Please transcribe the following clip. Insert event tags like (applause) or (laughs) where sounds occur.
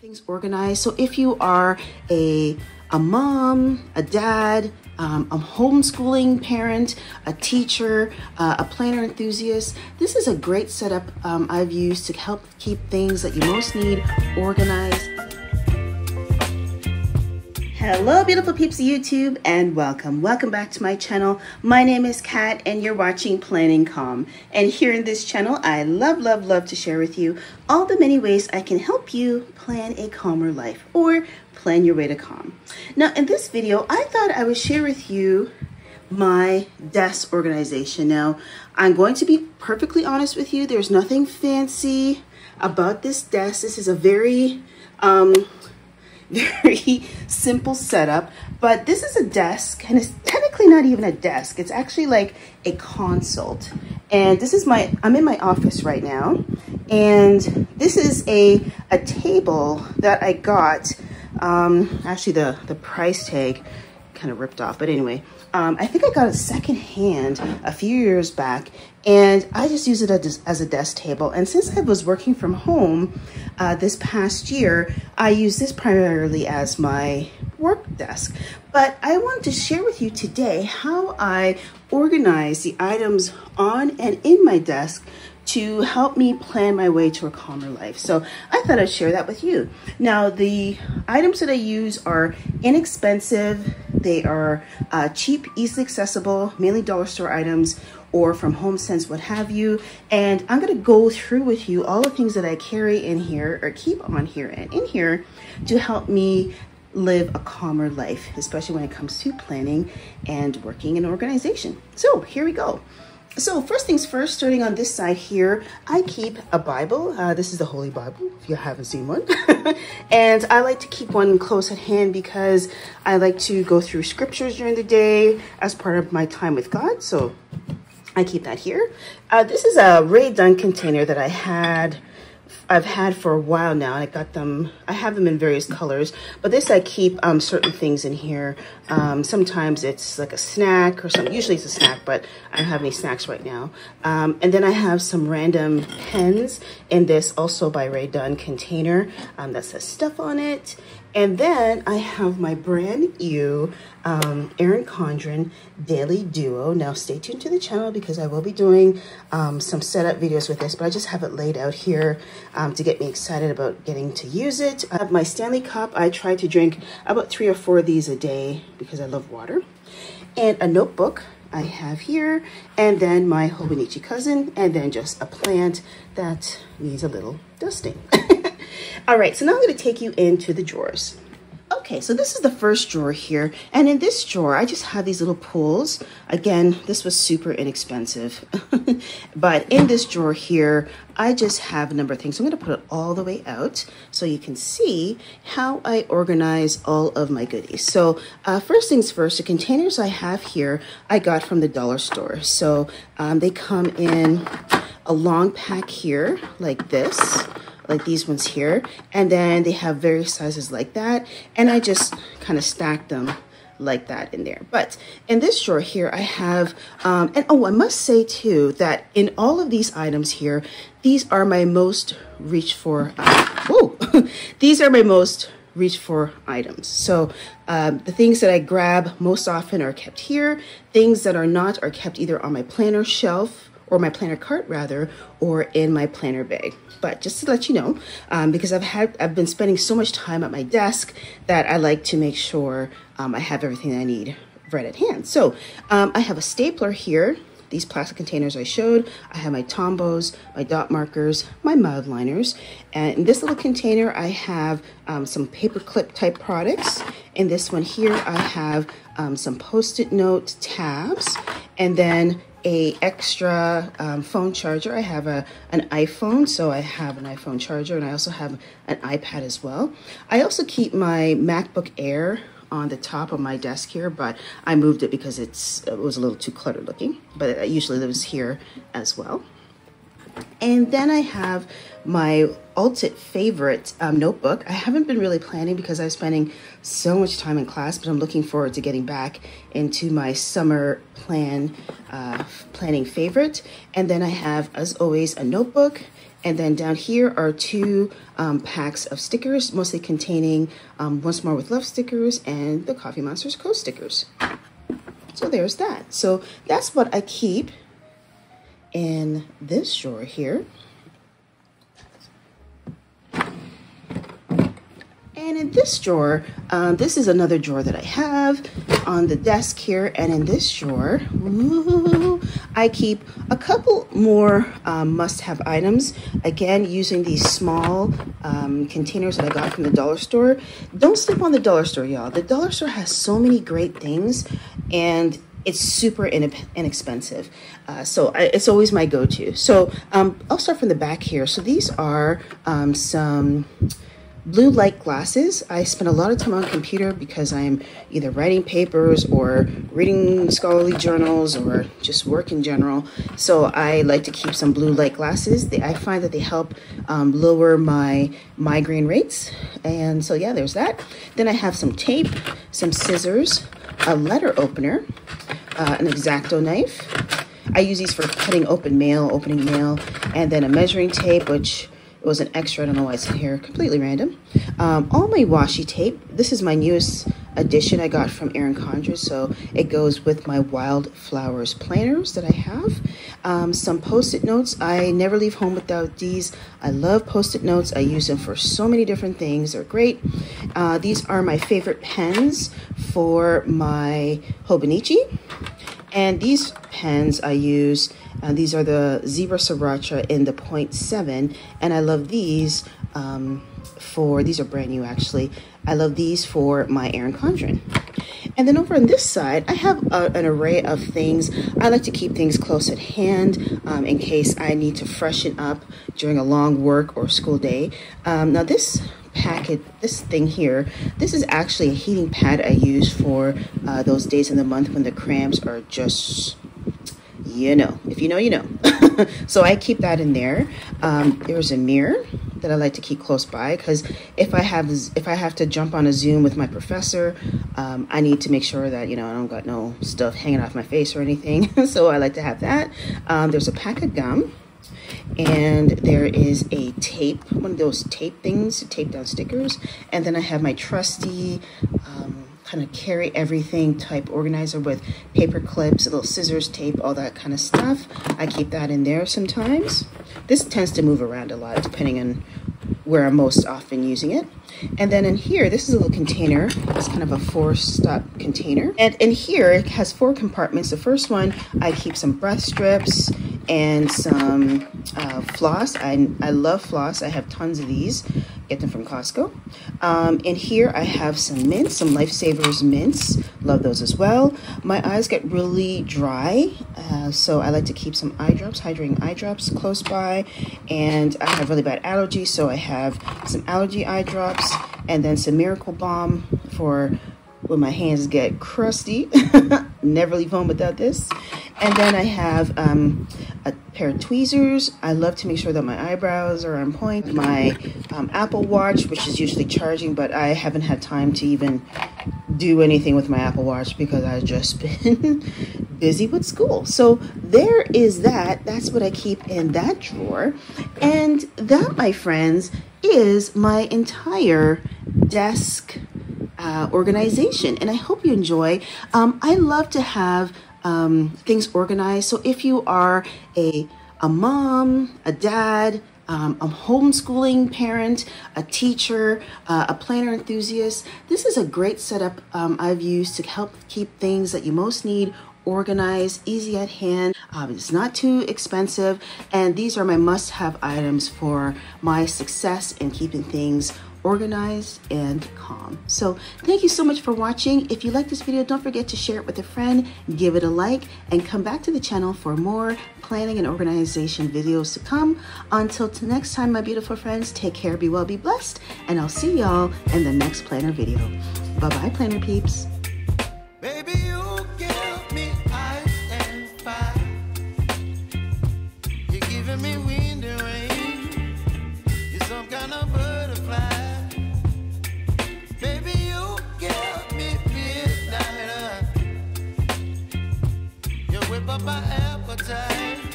things organized. So if you are a, a mom, a dad, um, a homeschooling parent, a teacher, uh, a planner enthusiast, this is a great setup um, I've used to help keep things that you most need organized. Hello, beautiful peeps of YouTube, and welcome. Welcome back to my channel. My name is Cat, and you're watching Planning Calm. And here in this channel, I love, love, love to share with you all the many ways I can help you plan a calmer life or plan your way to calm. Now, in this video, I thought I would share with you my desk organization. Now, I'm going to be perfectly honest with you. There's nothing fancy about this desk. This is a very um, very (laughs) simple setup, but this is a desk and it's technically not even a desk. It's actually like a console. And this is my, I'm in my office right now. And this is a, a table that I got, um, actually the, the price tag kind of ripped off, but anyway, um, I think I got it secondhand a few years back and I just use it as a desk table. And since I was working from home uh, this past year, I use this primarily as my work desk. But I wanted to share with you today how I organize the items on and in my desk to help me plan my way to a calmer life. So I thought I'd share that with you. Now, the items that I use are inexpensive. They are uh, cheap, easily accessible, mainly dollar store items or from HomeSense, what have you. And I'm gonna go through with you all the things that I carry in here or keep on here and in here to help me live a calmer life, especially when it comes to planning and working in an organization. So here we go. So first things first, starting on this side here, I keep a Bible. Uh, this is the Holy Bible, if you haven't seen one. (laughs) and I like to keep one close at hand because I like to go through scriptures during the day as part of my time with God. So I keep that here. Uh, this is a Rae Dunn container that I had I've had for a while now. I got them, I have them in various colors, but this I keep um, certain things in here. Um, sometimes it's like a snack or something. Usually it's a snack, but I don't have any snacks right now. Um, and then I have some random pens in this also by Rae Dunn container um, that says stuff on it. And then I have my brand new um, Erin Condren Daily Duo. Now stay tuned to the channel because I will be doing um, some setup videos with this, but I just have it laid out here um, to get me excited about getting to use it. I have my Stanley Cup. I try to drink about three or four of these a day because I love water. And a notebook I have here, and then my Hobonichi cousin, and then just a plant that needs a little dusting. (laughs) All right, so now I'm gonna take you into the drawers. Okay, so this is the first drawer here. And in this drawer, I just have these little pulls. Again, this was super inexpensive. (laughs) but in this drawer here, I just have a number of things. So I'm gonna put it all the way out so you can see how I organize all of my goodies. So uh, first things first, the containers I have here, I got from the dollar store. So um, they come in a long pack here like this like these ones here. And then they have various sizes like that. And I just kind of stack them like that in there. But in this drawer here, I have, um, and oh, I must say too, that in all of these items here, these are my most reach for, uh, oh, (laughs) these are my most reach for items. So um, the things that I grab most often are kept here. Things that are not are kept either on my planner shelf or my planner cart rather, or in my planner bag. But just to let you know, um, because I've had I've been spending so much time at my desk that I like to make sure um, I have everything I need right at hand. So um, I have a stapler here. These plastic containers I showed. I have my Tombows, my dot markers, my Mildliners. And in this little container, I have um, some paper clip type products. In this one here, I have um, some post-it note tabs. And then a extra um, phone charger. I have a an iPhone, so I have an iPhone charger, and I also have an iPad as well. I also keep my MacBook Air on the top of my desk here, but I moved it because it's it was a little too cluttered looking, but it usually lives here as well. And then I have my ultimate favorite um, notebook. I haven't been really planning because I'm spending so much time in class, but I'm looking forward to getting back into my summer plan uh, planning favorite. And then I have, as always, a notebook And then down here are two um, packs of stickers, mostly containing um, Once More with Love stickers and the Coffee Monsterz Co stickers. So there's that. So that's what I keep in this drawer here. And in this drawer, um, this is another drawer that I have on the desk here. And in this drawer, ooh, I keep a couple more um, must-have items. Again, using these small um, containers that I got from the dollar store. Don't sleep on the dollar store, y'all. The dollar store has so many great things. And it's super inexpensive. Uh, so I, it's always my go-to. So um, I'll start from the back here. So these are um, some blue light glasses. I spend a lot of time on computer because I'm either writing papers or reading scholarly journals or just work in general. So I like to keep some blue light glasses. They, I find that they help um, lower my migraine rates. And so yeah, there's that. Then I have some tape, some scissors, a letter opener, uh, an X-Acto knife. I use these for cutting open mail, opening mail, and then a measuring tape, which was an extra. I don't know why it's here. Completely random. Um, all my washi tape. This is my newest addition I got from Erin Condren. So it goes with my Wildflowers planners that I have. Um, some post-it notes. I never leave home without these. I love post-it notes. I use them for so many different things. They're great. Uh, these are my favorite pens for my Hobonichi. And these pens I use uh, these are the Zebra Sarasa in the 0.7, and I love these um, for, these are brand new actually, I love these for my Erin Condren. And then over on this side, I have a, an array of things. I like to keep things close at hand um, in case I need to freshen up during a long work or school day. Um, now this packet, this thing here, this is actually a heating pad I use for uh, those days in the month when the cramps are just you know. If you know, you know. (laughs) so I keep that in there. Um, there's a mirror that I like to keep close by because if I have if I have to jump on a Zoom with my professor, um, I need to make sure that you know I don't got no stuff hanging off my face or anything. (laughs) so I like to have that. Um, there's a pack of gum. And there is a tape, one of those tape things to tape down stickers. And then I have my trusty um, kind of carry everything type organizer with paper clips, little scissors, tape, all that kind of stuff. I keep that in there sometimes. This tends to move around a lot depending on where I'm most often using it. And then in here, this is a little container. It's kind of a four-stop container. And in here, it has four compartments. The first one, I keep some breath strips and some uh, floss. I, I love floss. I have tons of these get them from Costco. Um, and here I have some mints, some Lifesavers mints. Love those as well. My eyes get really dry, uh, so I like to keep some eye drops, hydrating eye drops close by. And I have really bad allergies, so I have some allergy eye drops and then some Miracle Balm for when my hands get crusty. (laughs) Never leave home without this. And then I have um, a pair of tweezers. I love to make sure that my eyebrows are on point. My um, Apple Watch, which is usually charging, but I haven't had time to even do anything with my Apple Watch because I've just (laughs) been busy with school. So there is that. That's what I keep in that drawer. And that, my friends, is my entire desk uh, organization. And I hope you enjoy. Um, I love to have um, things organized. So if you are a, a mom, a dad, um, a homeschooling parent, a teacher, uh, a planner enthusiast, this is a great setup um, I've used to help keep things that you most need organized, easy at hand. Um, it's not too expensive. And these are my must have items for my success in keeping things organized and calm. So thank you so much for watching. If you like this video, don't forget to share it with a friend, give it a like, and come back to the channel for more planning and organization videos to come. Until next time, my beautiful friends, take care, be well, be blessed, and I'll see y'all in the next planner video. Bye-bye, planner peeps. time